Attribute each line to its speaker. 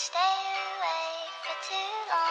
Speaker 1: stay away for too long.